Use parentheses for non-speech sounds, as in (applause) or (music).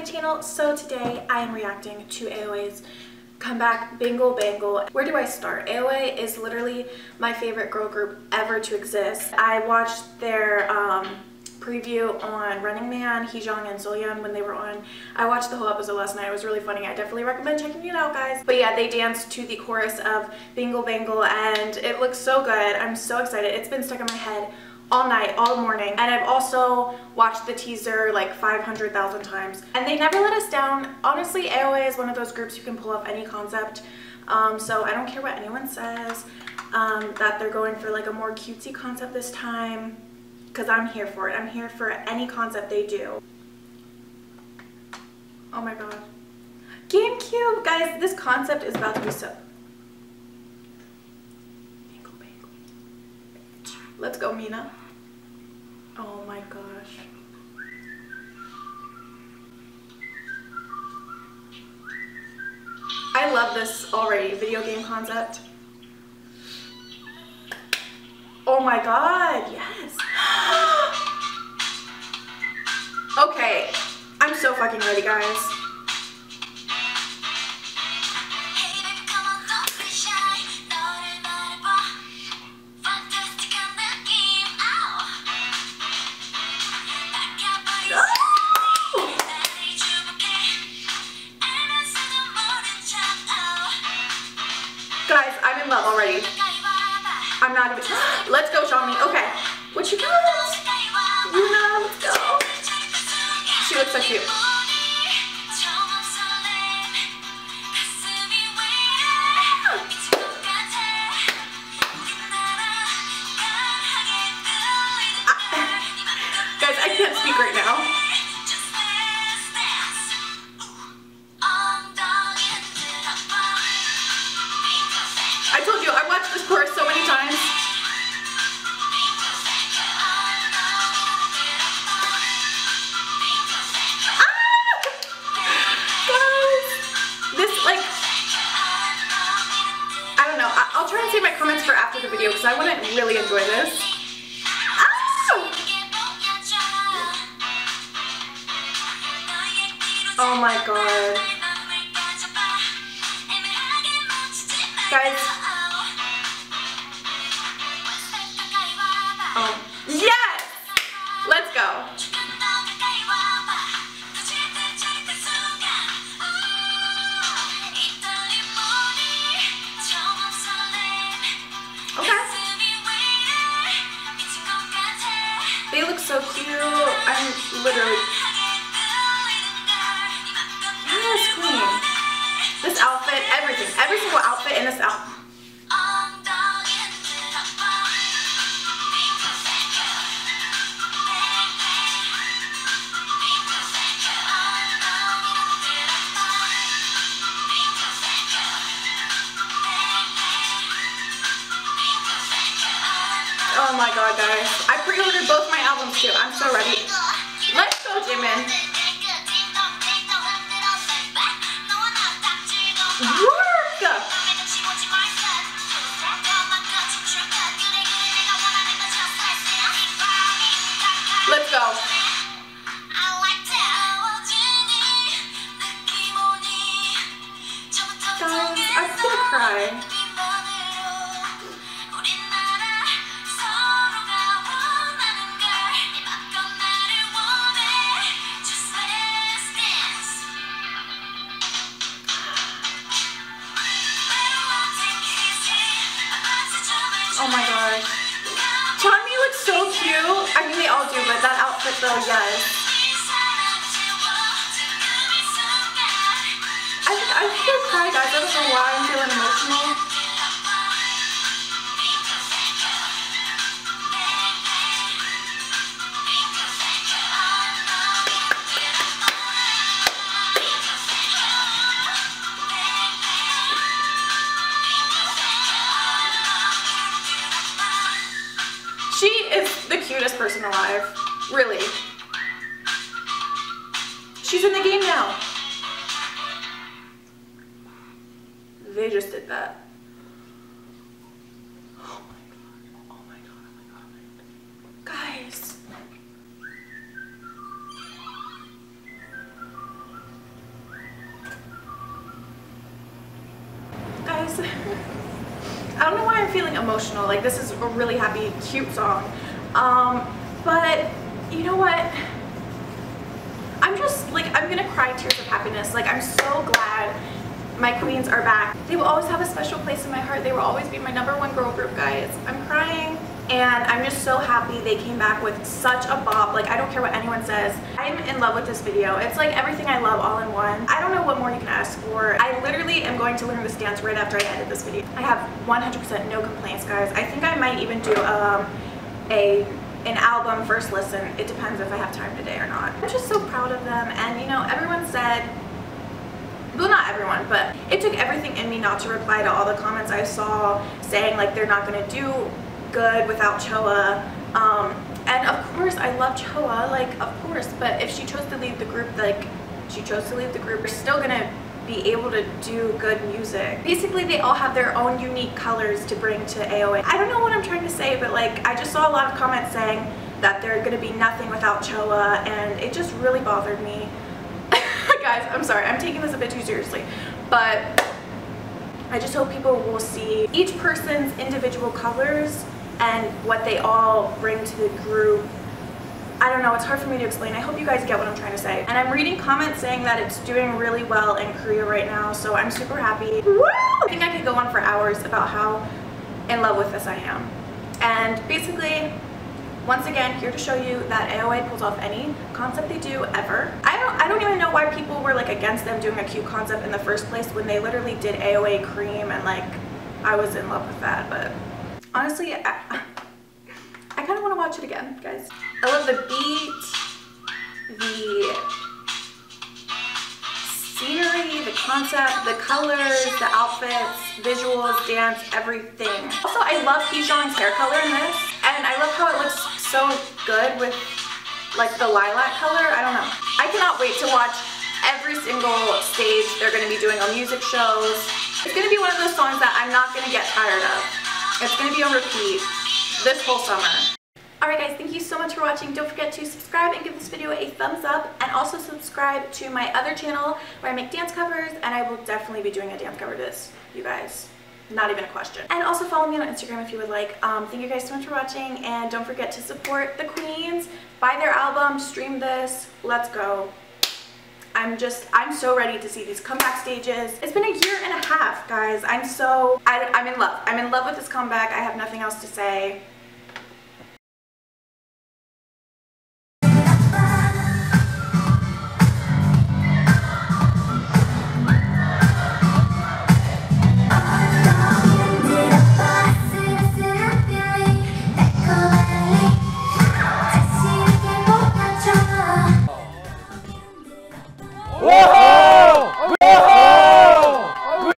my channel. So today I am reacting to AOA's comeback Bingle Bangle. Where do I start? AOA is literally my favorite girl group ever to exist. I watched their um, preview on Running Man, Hyejeong and Seolhyun when they were on. I watched the whole episode last night. It was really funny. I definitely recommend checking it out, guys. But yeah, they danced to the chorus of Bingle Bangle and it looks so good. I'm so excited. It's been stuck in my head all night, all morning. And I've also watched the teaser like 500,000 times. And they never let us down. Honestly, AOA is one of those groups who can pull off any concept. Um, so I don't care what anyone says um, that they're going for like a more cutesy concept this time because I'm here for it. I'm here for any concept they do. Oh my god. GameCube! Guys, this concept is about to be so... Let's go, Mina. Oh my gosh. I love this already, video game concept. Oh my god, yes. (gasps) okay, I'm so fucking ready, guys. So cute. Guys, I can't speak right now. Because I want to really enjoy this. Ah! Oh my god. Guys. So cute. I'm literally... Yes, queen. This outfit, everything. Every single outfit in this outfit. My god, guys. I pre-ordered both my albums too. I'm so ready. Let's go, Jimin. Work! Let's go. Guys, I'm gonna cry. Oh my gosh. Chanmi looks so cute. I mean, they all do, but that outfit though, yes. I think I think cry, guys. I don't know why I'm feeling emotional. the cutest person alive. Really. She's in the game now. They just did that. Oh my god. Oh my god. Guys. (laughs) Guys. (laughs) I don't know why I'm feeling emotional. Like this is a really happy, cute song. Um, but you know what? I'm just like, I'm gonna cry tears of happiness. Like I'm so glad my queens are back. They will always have a special place in my heart. They will always be my number one girl group, guys. I'm crying and I'm just so happy they came back with such a bop. Like, I don't care what anyone says. I'm in love with this video. It's like everything I love all in one. I don't know what more you can ask for. I literally am going to learn this dance right after I edit this video. I have 100% no complaints, guys. I think I might even do um, a an album first listen. It depends if I have time today or not. I'm just so proud of them and you know everyone said well not everyone but it took everything in me not to reply to all the comments I saw saying like they're not gonna do good without Choa. Um, and of course, I love Choa, like, of course, but if she chose to leave the group, like, she chose to leave the group, we're still gonna be able to do good music. Basically, they all have their own unique colors to bring to AOA. I don't know what I'm trying to say, but like, I just saw a lot of comments saying that they're gonna be nothing without Choa, and it just really bothered me. (laughs) Guys, I'm sorry, I'm taking this a bit too seriously, but I just hope people will see each person's individual colors and what they all bring to the group. I don't know, it's hard for me to explain. I hope you guys get what I'm trying to say. And I'm reading comments saying that it's doing really well in Korea right now, so I'm super happy. Woo! I think I could go on for hours about how in love with this I am. And basically, once again, here to show you that AOA pulls off any concept they do ever. I don't, I don't even know why people were like against them doing a cute concept in the first place when they literally did AOA cream and like I was in love with that, but honestly, I, I kind of want to watch it again, guys. I love the beat, the scenery, the concept, the colors, the outfits, visuals, dance, everything. Also, I love Hyejeong's hair color in this, and I love how it looks so good with like the lilac color. I don't know. I cannot wait to watch every single stage they're going to be doing on music shows. It's going to be one of those songs that I'm not going to get tired of. It's going to be on repeat this whole summer. Alright guys, thank you so much for watching. Don't forget to subscribe and give this video a thumbs up and also subscribe to my other channel where I make dance covers and I will definitely be doing a dance cover to this, you guys. Not even a question. And also follow me on Instagram if you would like. Um, thank you guys so much for watching and don't forget to support the queens. Buy their album, stream this. Let's go. I'm just, I'm so ready to see these comeback stages. It's been a year and a half, guys. I'm so, I, I'm in love. I'm in love with this comeback. I have nothing else to say.